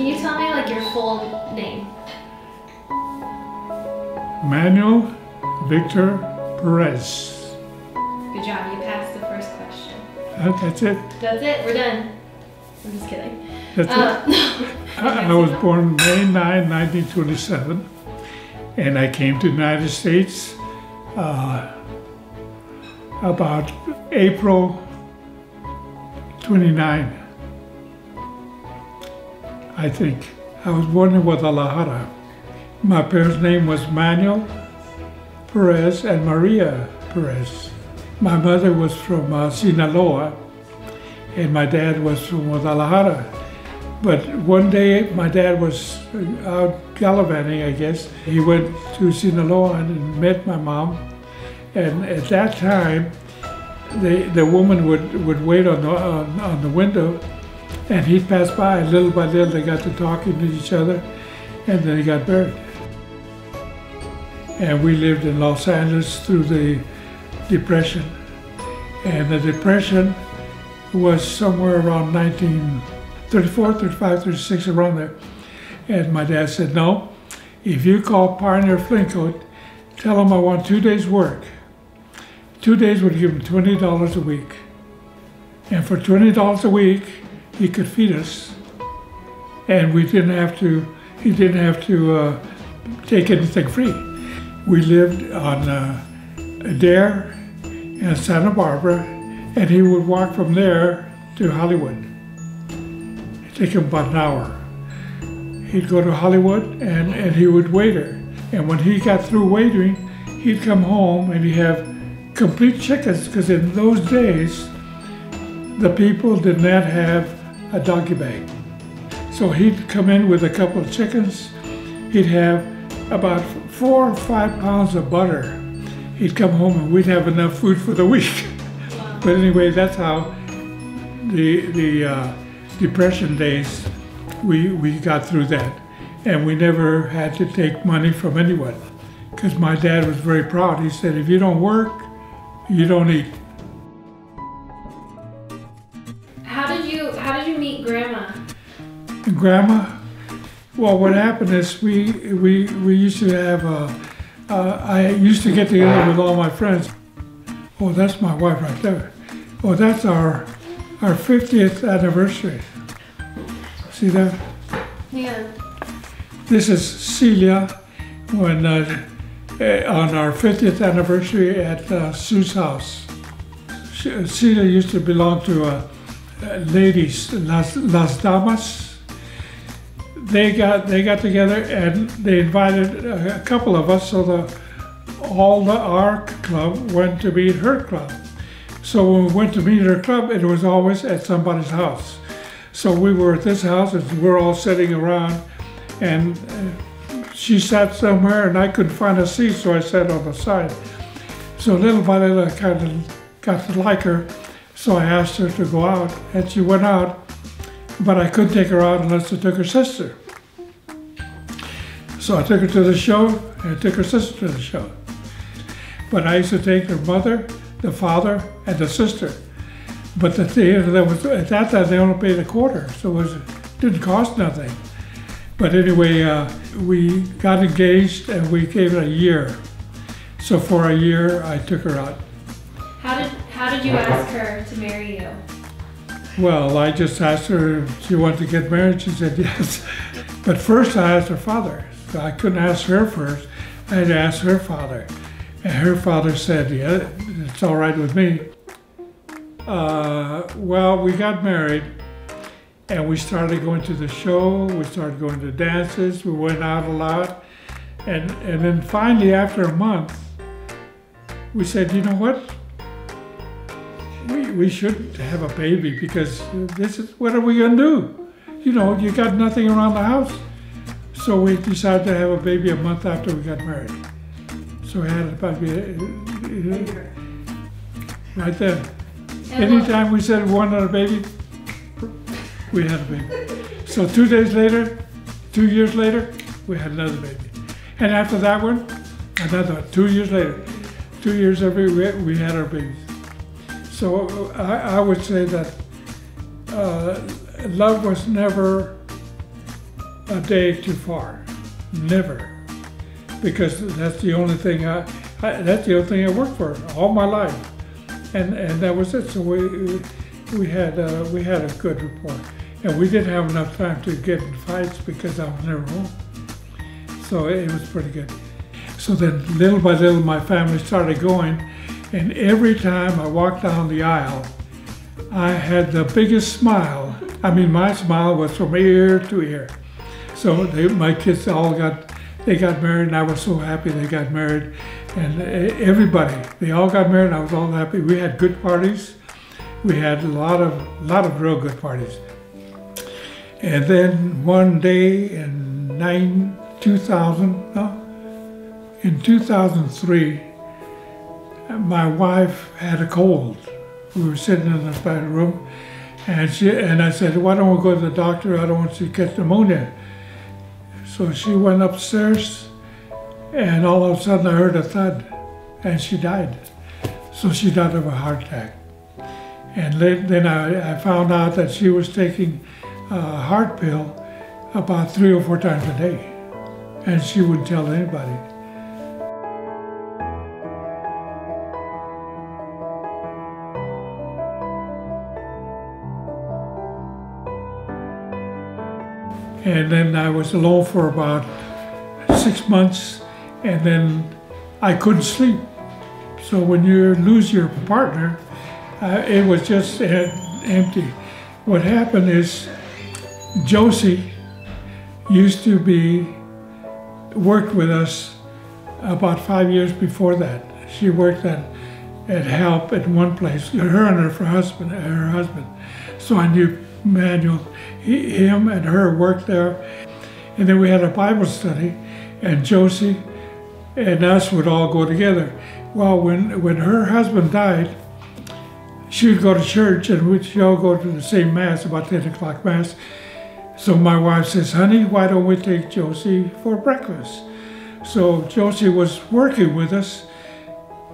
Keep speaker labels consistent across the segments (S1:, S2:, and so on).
S1: Can you tell me like your full name?
S2: Manuel Victor Perez.
S1: Good job. You passed the first question.
S2: Uh, That's it.
S1: That's it. We're done. I'm just kidding.
S2: That's it.
S1: Uh,
S2: I I was born May 9, 1927, and I came to the United States uh, about April 29, I think. I was born in Guadalajara. My parents' name was Manuel Perez and Maria Perez. My mother was from uh, Sinaloa, and my dad was from Guadalajara. But one day, my dad was out gallivanting, I guess. He went to Sinaloa and met my mom. And at that time, the, the woman would, would wait on the, on, on the window, and he passed by. And little by little, they got to talking to each other, and then he got married. And we lived in Los Angeles through the Depression. And the Depression was somewhere around 1934, 35, 36, around there. And my dad said, no, if you call Pioneer Flintkote, tell him I want two days' work. Two days would give him $20 a week. And for $20 a week, he could feed us. And we didn't have to, he didn't have to uh, take anything free. We lived on uh, Adair and Santa Barbara, and he would walk from there to Hollywood. It'd take him about an hour. He'd go to Hollywood and, and he would waiter. And when he got through waiting, he'd come home and he'd have complete chickens, because in those days, the people did not have a donkey bag. So he'd come in with a couple of chickens. He'd have about four or five pounds of butter. He'd come home and we'd have enough food for the week. but anyway, that's how the the uh, depression days we we got through that, and we never had to take money from anyone because my dad was very proud. He said, "If you don't work, you don't eat." And grandma, well, what happened is we we we used to have. Uh, uh, I used to get together with all my friends. Oh, that's my wife right there. Oh, that's our our 50th anniversary. See that?
S1: Yeah.
S2: This is Celia when uh, eh, on our 50th anniversary at uh, Sue's house. She- Celia used to belong to uh, uh, ladies, Las, Las Damas. They got they got together and they invited a, couple of us, so the all the our club went to meet her club. So when we went to meet her club, it was always at somebody's house. So we were at this house and we're all sitting around, and uh, she sat somewhere and I couldn't find a seat, so I sat on the side. So little by little, I kind of got to like her, so I asked her to go out, and she went out, but I couldn't take her out unless I took her sister. So I took her to the show, and I took her sister to the show. But I used to take her mother, the father, and the sister. But the theater that was at that time they only paid a quarter, so it was didn't cost nothing. But anyway, uh, we got engaged and we gave it a year. So for a year, I took her out.
S1: How did How did you ask her to marry you?
S2: Well, I just asked her if she wanted to get married. She said yes. But first, I asked her father. So I couldn't ask her first. I had to ask her father. And her father said, yeah, it's all right with me. Uh, well, we got married and we started going to the show. We started going to dances. We went out a lot. And, and then finally, after a month, we said, you know what? We, we should have a baby because this is what are we gonna do? You know, you got nothing around the house. So we decided to have a baby a month after we got married. So we had a baby uh, right
S1: what-
S2: Anytime we said we wanted a baby, we had a baby. So two days later, two years later, we had another baby. And after that one, another, two years later, two years every, we, we had our babies. So I, I would say that uh, love was never a day too far. Never. Because that's the only thing I, I that's the only thing I worked for all my life. And and that was it. So we we had uh, we had a good rapport. And we didn't have enough time to get in fights because I was never home. So it was pretty good. So then little by little my family started going and every time I walked down the aisle, I had the biggest smile. I mean, my smile was from ear to ear. So they, my kids all got, they got married and I was so happy they got married. And uh, everybody, they all got married and I was all happy. We had good parties. We had a lot of, lot of real good parties. And then one day in nine, 2000, no, in 2003, my wife had a cold. We were sitting in the bedroom, and she and I said, "Why don't we go to the doctor? I don't want you to get pneumonia." So she went upstairs, and all of a sudden I heard a thud, and she died. So she died of a heart attack. And then I, I found out that she was taking a heart pill about three or four times a day, and she wouldn't tell anybody. And then I was alone for about six months, and then I couldn't sleep. So when you lose your partner, uh, it was just empty. What happened is Josie used to be worked with us about five years before that. She worked at at help at one place. Her and her husband, her husband. So I knew Manuel he, him and her worked there. And then we had a Bible study, and Josie and us would all go together. Well, when, when her husband died, she would go to church and we'd all go to the same Mass, about 10 o'clock Mass. So my wife says, honey, why don't we take Josie for breakfast? So Josie was working with us,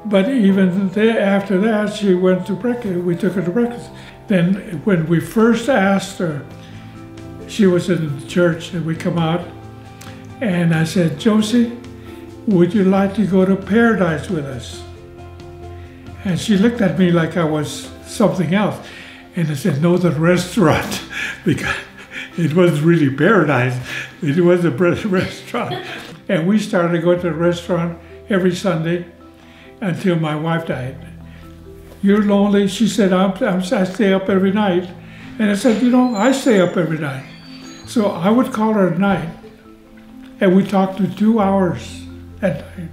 S2: but even after that, she went to breakfast. We took her to breakfast. Then when we first asked her she was in the church and we come out and I said, Josie, would you like to go to paradise with us? And she looked at me like I was something else. And I said, no, the restaurant, because it wasn't really paradise. It was a restaurant. And we started going to the restaurant every Sunday until my wife died. You're lonely? She said, I'm, I'm, I stay up every night. And I said, you know, I stay up every night. So I would call her at night, and we talked for two hours at night.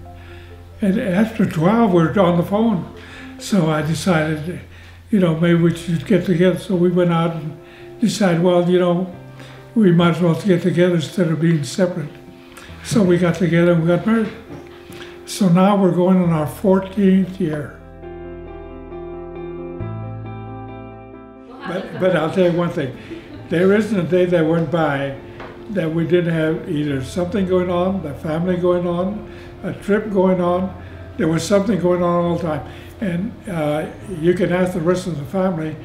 S2: And after 12, we we're on the phone. So I decided, you know, maybe we should get together. So we went out and decided, well, you know, we might as well get together instead of being separate. So we got together and we got married. So now we're going on our 14th year. But, I'll tell you one thing there isn't a day that went by that we didn't have either something going on, the family going on, a trip going on. There was something going on all the time. And uh, you can ask the rest of the family.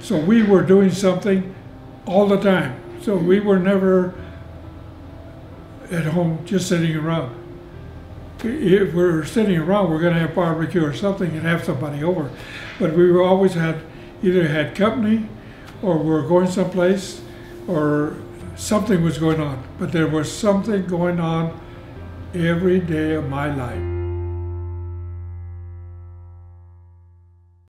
S2: So we were doing something all the time. So we were never at home just sitting around. If we're sitting around, we're going to have barbecue or something and have somebody over. But we always had either had company or were going someplace or something was going on. But there was something going on every day of my life.